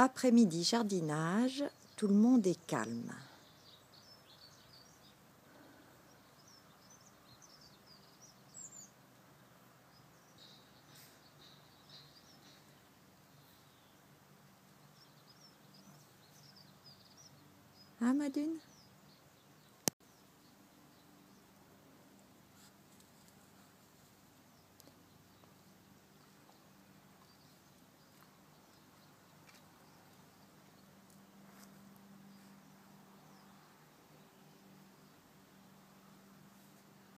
Après-midi jardinage, tout le monde est calme. Hein, Madune?